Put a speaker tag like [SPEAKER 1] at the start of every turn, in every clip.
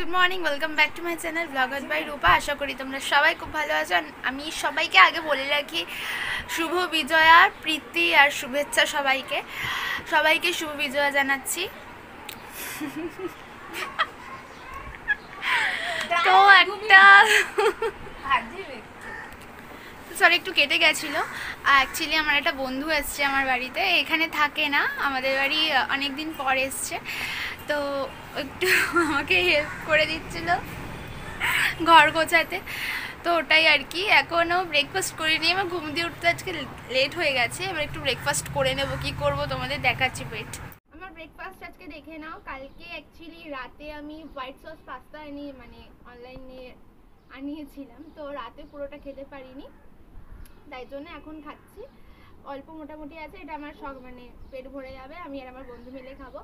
[SPEAKER 1] Good morning welcome back to my channel blogger by Rupa আশা করি তোমরা সবাই খুব ভালো আছো। আমি সবাইকে আগে বলে রাখি শুভ বিজয়া প্রীতি আর শুভেচ্ছা সবাইকে। সবাইকে শুভ বিজয়া জানাচ্ছি। তো একটা সরি একটু কেটে গেছিল। অ্যাকচুয়ালি আমার একটা বন্ধু এসছে আমার বাড়িতে। এখানে থাকে না আমাদের বাড়ি অনেক দিন পর এসছে। তো একটু আমাকে হেল্প করে দিচ্ছিল ঘর গোছাতে। তো ওটাই আর কি এখনও ব্রেকফাস্ট করিনি। আমার ঘুম দিয়ে উঠতে আজকে লেট হয়ে গেছে। এবার একটু ব্রেকফাস্ট করে নেব, কি করব তোমাদের দেখাচ্ছি পেট আমার ব্রেকফাস্ট আজকে দেখে নাও। কালকে অ্যাকচুয়ালি রাতে আমি হোয়াইট সস পাস্তা আনি মানে অনলাইনে আনিয়েছিলাম। তো রাতে পুরোটা খেতে পারিনি। তাই জন্য এখন খাচ্ছি। অল্প মোটামুটি আছে, এটা আমার শখ মানে পেট ভরে যাবে। আমি আর আমার বন্ধু মিলে খাব।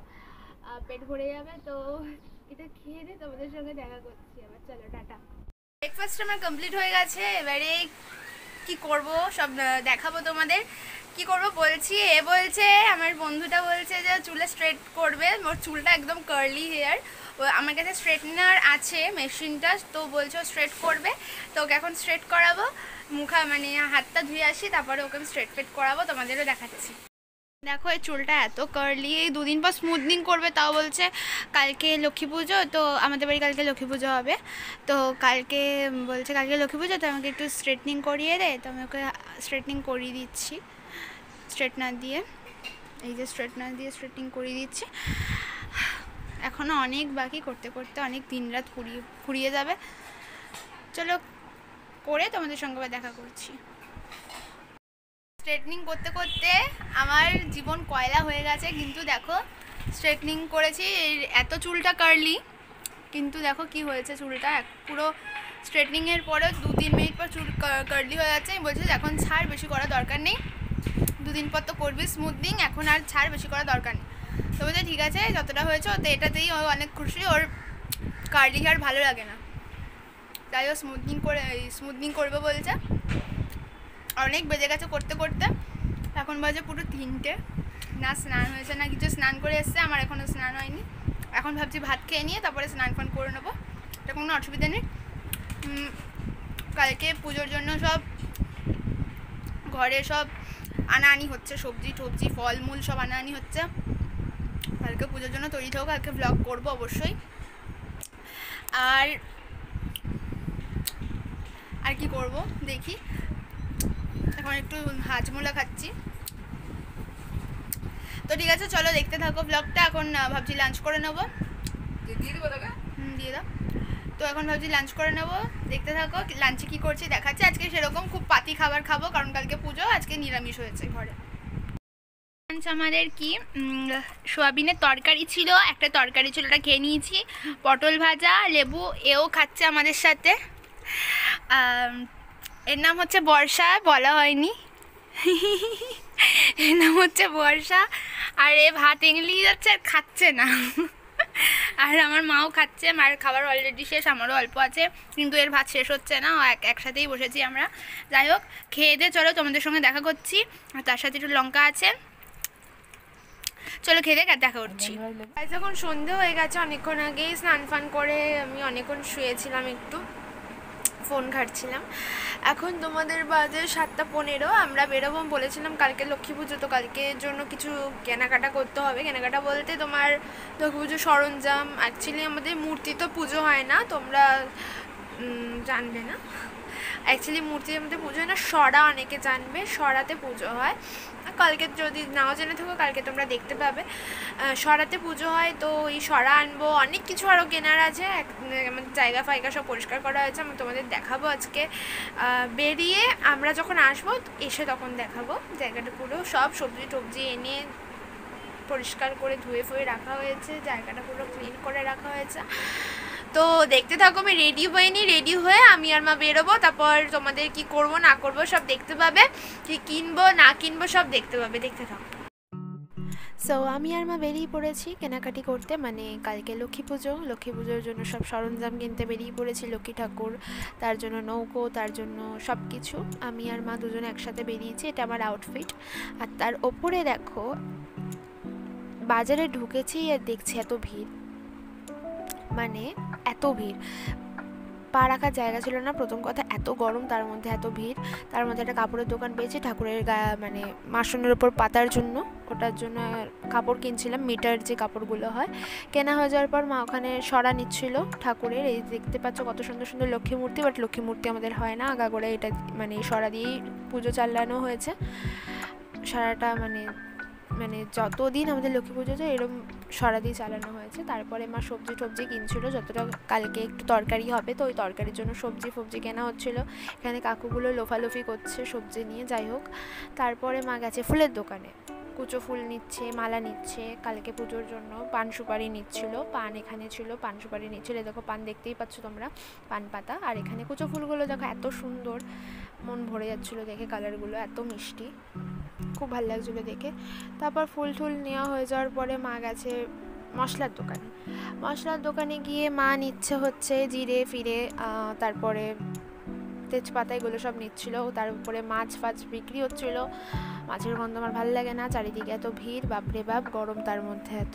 [SPEAKER 1] পেট ভরে যাবে, তো এটা খেয়ে দিয়ে তোমাদের সঙ্গে দেখা করছি আবার। চলো, টাটা। ব্রেকফাস্ট আমার কমপ্লিট হয়ে গেছে, এবারে কি করব, সব দেখাবো তোমাদের। কি করব বলছি, এ বলছে, আমার বন্ধুটা বলছে যে চুলে স্ট্রেট করবে, ওর চুলটা একদম কার্লি হেয়ার আমার কাছে স্ট্রেটনার আছে, মেশিনটা, তো বলছে স্ট্রেট করবে। তো ওকে এখন স্ট্রেট করাবো, মুখা মানে হাতটা ধুয়ে আসি, তারপরে ওকে আমি স্ট্রেট ফেট করাবো, তোমাদেরও দেখাচ্ছি। দেখো, এই চুলটা এত কার্লি এই দুদিন পর স্মুথনিং করবে, তাও বলছে কালকে লক্ষ্মী পুজো, তো আমাদের বাড়ি কালকে লক্ষ্মী পুজো হবে। তো কালকে বলছে কালকে লক্ষ্মী পুজো, তো আমাকে একটু স্ট্রেটনিং করিয়ে দে, তো আমি ওকে স্ট্রেটনিং করিয়ে দিচ্ছি। স্ট্রেটনার দিয়ে, এই যে স্ট্রেটনার দিয়ে স্ট্রেটনিং করিয়ে দিচ্ছি। এখনও অনেক বাকি, করতে করতে অনেক দিন রাত ফুরিয়ে ফুরিয়ে যাবে। চলো, করে তোমাদের সঙ্গে দেখা করছি। স্ট্রেটনিং করতে করতে আমার জীবন কয়লা হয়ে গেছে, কিন্তু দেখো, স্ট্রেটনিং করেছি এত চুলটা কার্লি কিন্তু দেখো কি হয়েছে চুলটা পুরো স্ট্রেটনিংয়ের পরেও দু তিন মিনিট পর চুল কার্লি হয়ে যাচ্ছে। আমি বলছি, এখন ছাড়, বেশি করা দরকার নেই। দুদিন পর তো করবি স্মুথনিং এখন আর ছাড়, বেশি করা দরকার নেই। তো বলছে, ঠিক আছে, যতটা হয়েছে তো এটাতেই ও অনেক খুশি, ওর কার্লি হেয়ার ভালো লাগে না। তাই ও স্মুথনিং করে স্মুথনিং করবে বলছে। অনেক বেজে গেছে করতে করতে। এখন বাজে পুরো তিনটে। না, স্নান হয়েছে না কিছু। স্নান করে এসছে, আমার এখনও স্নান হয়নি। এখন ভাবছি ভাত খেয়ে নিয়ে তারপরে স্নান ফান করে নেব। এটা কোনো অসুবিধা নেই। কালকে পুজোর জন্য সব ঘরে সব আনাআনি হচ্ছে। সবজি টবজি, ফলমূল সব আনাআনি হচ্ছে। কালকে পুজোর জন্য তৈরি থাকব কালকে ব্লগ করব অবশ্যই। আর আর কি করব? দেখি। এখন একটু হাজমোলা খাচ্ছি। তো ঠিক আছে চলো দেখতে থাকো ব্লগটা এখন ভাবছি লাঞ্চ করে নেব। হুম, দিয়ে দাও। তো এখন ভাবছি লাঞ্চ করে নেব। দেখতে থাকো লাঞ্চে কি করছি দেখাচ্ছি। আজকে সেরকম খুব পাতি খাবার খাব কারণ কালকে পুজো আজকে নিরামিষ হয়েছে ঘরে। লাঞ্চ আমাদের কি? সোয়াবিনের তরকারি ছিল একটা তরকারি ছিল ওটা খেয়ে নিয়েছি। পটল ভাজা লেবু এও খাচ্ছে আমাদের সাথে। এর নাম হচ্ছে বর্ষা, বলা হয়নি। এর নাম হচ্ছে বর্ষা। আর এ ভাত এংলি যাচ্ছে আর খাচ্ছে না। আর আমার মাও খাচ্ছে, মায়ের খাবার অলরেডি শেষ, আমারও অল্প আছে, কিন্তু এর ভাত শেষ হচ্ছে না এক একসাথেই বসেছি আমরা। যাই হোক, খেয়ে দিয়ে চলো, তোমাদের সঙ্গে দেখা করছি। আর তার সাথে একটু লঙ্কা আছে। চলো খেয়ে দেখা করছি। যখন সন্ধে হয়ে গেছে, অনেকক্ষণ আগেই স্নান ফান করে আমি অনেকক্ষণ শুয়েছিলাম একটু, ফোন ঘাটছিলাম। এখন তোমাদের বাজে সাতটা পনেরো, আমরা বেরোবো বলেছিলাম কালকে লক্ষ্মী পুজো, তো কালকের জন্য কিছু কেনাকাটা করতে হবে। কেনাকাটা বলতে তোমার লক্ষ্মী পুজোর সরঞ্জাম অ্যাকচুয়ালি আমাদের মূর্তি তো পুজো হয় না, তোমরা জানবে না। অ্যাকচুয়ালি মূর্তির মধ্যে পুজো হয় না, সরা অনেকে জানবে, সরাতে পুজো হয়। কালকে যদি নাও জেনে থাকো, কালকে তোমরা দেখতে পাবে। সরাতে পুজো হয়, তো এই সরা আনব, অনেক কিছু আরও কেনার আছে। আমাদের জায়গা ফায়গা সব পরিষ্কার করা হয়েছে, আমি তোমাদের দেখাবো আজকে। বেরিয়ে আমরা যখন আসব, এসে তখন দেখাবো জায়গাটা পুরো। সব সবজি টবজি এনে পরিষ্কার করে ধুয়ে ফুয়ে রাখা হয়েছে, জায়গাটা পুরো ক্লিন করে রাখা হয়েছে। তো দেখতে থাকো, আমি রেডি হয়ে নি রেডি হয়ে আমি আর মা বেরোবো, তারপর তোমাদের কি করব, না করব সব দেখতে পাবে, কি কিনবো, না কিনবো সব দেখতে পাবে, দেখতে থাকো। সো আমি আর মা বেরিয়ে পড়েছি কেনাকাটি করতে মানে কালকে লক্ষ্মী পুজো, লক্ষ্মী পুজোর জন্য সব সরঞ্জাম কিনতে বেরিয়ে পড়েছি, লক্ষ্মী ঠাকুর, তার জন্য নৌকো, তার জন্য সব কিছু। আমি আর মা দুজনে একসাথে বেরিয়েছি, এটা আমার আউটফিট আর তার ওপরে দেখো, বাজারে ঢুকেছি আর দেখছি এত ভিড়।
[SPEAKER 2] মানে এত ভিড়। পা রাখার জায়গা ছিল না, প্রথম কথা এত গরম, তার মধ্যে এত ভিড়। তার মধ্যে একটা কাপড়ের দোকান পেয়েছি ঠাকুরের গা মানে মাসনের ওপর পাতার জন্য। ওটার জন্য কাপড় কিনছিলাম, মিটার যে কাপড়গুলো হয়। কেনা হয়ে যাওয়ার পর মা ওখানে সরা নিচ্ছিল ঠাকুরের। এই দেখতে পাচ্ছ কত সুন্দর সুন্দর লক্ষ্মী মূর্তি বাট লক্ষ্মী মূর্তি আমাদের হয় না। আগাগোড়া এটা মানে সরা দিয়েই পুজো চালানো হয়েছে। সারাটা মানে মানে যতদিন আমাদের লক্ষ্মী পুজো যায় এরকম সরা দিয়ে চালানো হয়েছে। তারপরে মা সবজি টবজি কিনছিল, যতটা কালকে একটু তরকারি হবে, তো ওই তরকারির জন্য সবজি ফবজি কেনা হচ্ছিল। এখানে কাকুগুলো লোফালোফি করছে সবজি নিয়ে, যাই হোক। তারপরে মা গেছে ফুলের দোকানে। কুচো ফুল নিচ্ছে, মালা নিচ্ছে, কালকে পুজোর জন্য পান সুপারি নিচ্ছিল। পান এখানে ছিল, পান সুপারি নিচ্ছিল। দেখো, পান দেখতেই পাচ্ছ তোমরা, পান পাতা। আর এখানে কুচো ফুলগুলো দেখো, এত সুন্দর। মন ভরে যাচ্ছিল দেখে, কালারগুলো এত মিষ্টি। খুব ভালো লাগছিল দেখে। তারপর ফুল টুল নেওয়া হয়ে যাওয়ার পরে মা গেছে মশলার দোকানে। মশলার দোকানে গিয়ে মা নিচ্ছে হচ্ছে জিরে, ফিরে তারপরে তেজপাতা এগুলো সব নিচ্ছিলো। তার উপরে মাছ ফাছ বিক্রি হচ্ছিল। মাছের গন্ধ আমার ভালো লাগে না, চারিদিকে এত ভিড়, বাপরে বাপ, গরম তার মধ্যে এত।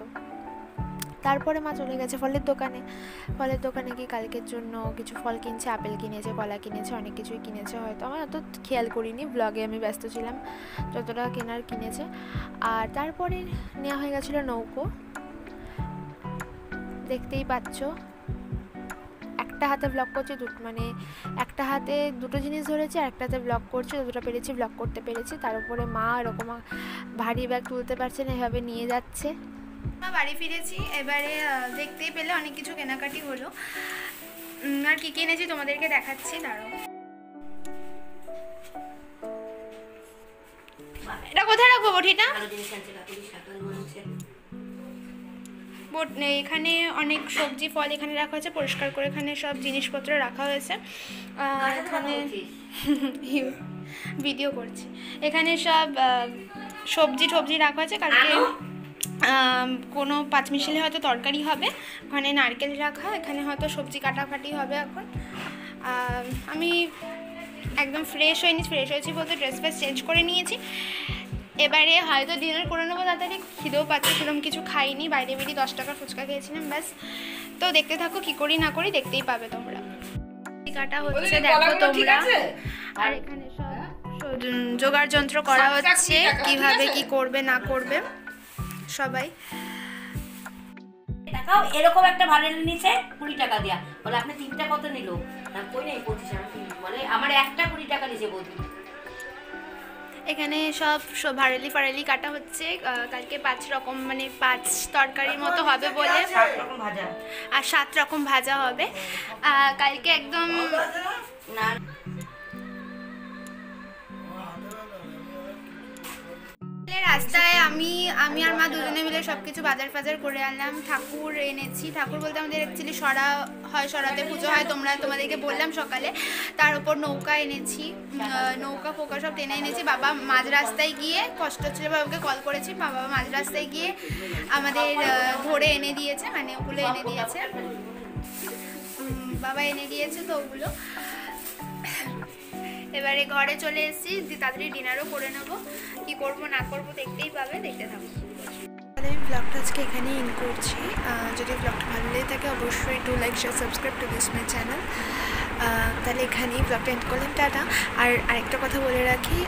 [SPEAKER 2] তারপরে মা চলে গেছে ফলের দোকানে। ফলের দোকানে গিয়ে কালকের জন্য কিছু ফল কিনছে, আপেল কিনেছে, কলা কিনেছে, অনেক কিছুই কিনেছে। হয়তো আমার অত খেয়াল করিনি ব্লগে আমি ব্যস্ত ছিলাম, যতটা কেনার কিনেছে। আর তারপরে নেওয়া হয়ে গেছিল নৌকো। দেখতেই পাচ্ছ, একটা হাতে ব্লগ করছি মানে একটা হাতে দুটো জিনিস ধরেছি আর একটা হাতে ব্লগ করছি, যতটা পেরেছি ব্লগ করতে পেরেছি। তার উপরে মা এরকম ভারী ব্যাগ তুলতে পারছে না, এভাবে নিয়ে যাচ্ছে।
[SPEAKER 1] বাড়ি ফিরেছি। এবারে দেখতেই পেলে অনেক কিছু কেনাকাটি হলো। আর কি কিনেছি তোমাদেরকে দেখাচ্ছি দাঁড়ো এটা কোথায় রাখব বটিটা এখানে অনেক সবজি ফল এখানে রাখা হয়েছে পরিষ্কার করে এখানে সব জিনিসপত্র রাখা হয়েছে। এখানে ভিডিও করছি। এখানে সব সবজি টবজি রাখা হয়েছে কালকে কোনো পাঁচ মিশালে হয়তো তরকারি হবে ওখানে নারকেল রাখা এখানে হয়তো সবজি কাটাকাটি হবে এখন। আমি একদম ফ্রেশ হয়নি ফ্রেশ হয়েছি বলতে ড্রেস ফ্রেস চেঞ্জ করে নিয়েছি। এবারে হয়তো ডিনার করে নেব তাড়াতাড়ি খিদেও পাচ্ছে সেরকম কিছু খাইনি বাইরে বেরিয়ে দশ টাকার ফুচকা খেয়েছিলাম ব্যাস। তো দেখতে থাকো কি করি না করি দেখতেই পাবে তোমরা। কাটা হচ্ছে দেখো তোমরা। আর এখানে সব জোগাড় যন্ত্র করা হচ্ছে কীভাবে কি করবে না করবে। সবাই।
[SPEAKER 3] টাকাও এরকম একটা ভাড়ের নিচে কুড়ি টাকা দেয়া। বলে আপনি তিনটা কত নিল? না কই নাই পঁচিশ বলে আমার একটা কুড়ি টাকা নিচে বৌদি।
[SPEAKER 1] এখানে সব সব ভারেলি ফারেলি কাটা হচ্ছে। কালকে পাঁচ রকম মানে পাঁচ তরকারির মতো হবে বলে।
[SPEAKER 3] সাত রকম ভাজা।
[SPEAKER 1] আর সাত রকম ভাজা হবে। কালকে একদম
[SPEAKER 3] না।
[SPEAKER 1] রাস্তায় আমি আমি আর মা দুজনে মিলে সব কিছু বাজার ফাজার করে আনলাম। ঠাকুর এনেছি। ঠাকুর বলতে আমাদের অ্যাকচুয়ালি সরা হয়, সরাতে পুজো হয়, তোমরা তোমাদেরকে বললাম সকালে। তার উপর নৌকা এনেছি। নৌকা ফোকা সব টেনে এনেছি। বাবা মাঝ রাস্তায় গিয়ে, কষ্ট হচ্ছিল বাবাকে কল করেছি। বাবা মাঝ রাস্তায় গিয়ে আমাদের ধরে এনে দিয়েছে মানে ওগুলো এনে দিয়েছে। বাবা এনে দিয়েছে তো ওগুলো। এবারে ঘরে চলে এসেছি। তাড়াতাড়ি ডিনারও করে নেব। কি করব, না করব দেখতেই পাবে, দেখতে থাকো।
[SPEAKER 2] তাহলে আমি ব্লগটা আজকে এখানেই ইন করছি। যদি ব্লগটা ভালো লেগে থাকে অবশ্যই do like share subscribe to this my channel তাহলে এখানেই ব্লগটা এন্ড করলাম, টাটা। আর আরেকটা কথা বলে রাখি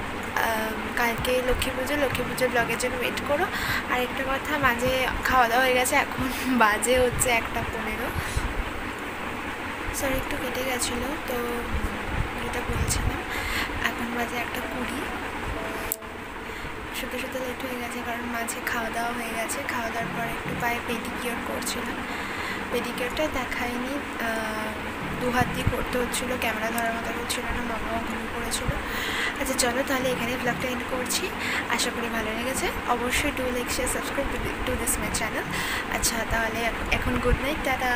[SPEAKER 2] কালকে লক্ষ্মী পুজো, লক্ষ্মী পুজোর ব্লগের জন্য ওয়েট করো। আর একটা কথা, মাঝে খাওয়া দাওয়া হয়ে গেছে, এখন বাজে হচ্ছে একটা পনেরো। সরি একটু কেটে গেছিল, তো এটা বলছিলাম এখন বাজে একটা কুড়ি। শুতে শুতে লেট হয়ে গেছে, কারণ মাঝে খাওয়া দাওয়া হয়ে গেছে। খাওয়া দাওয়ার পর একটু পায়ে পেডিকিওর করছিলাম। পেডিকিওরটা দেখায়নি দু হাত দিয়ে করতে হচ্ছিল, ক্যামেরা ধরার মতো হচ্ছিল না, মামাও ঘুমিয়ে পড়েছিল আচ্ছা চলো তাহলে এখানে ব্লগটা এন্ড করছি। আশা করি ভালো লেগেছে। অবশ্যই do like share subscribe to this my channel আচ্ছা তাহলে এখন গুড নাইট টাটা।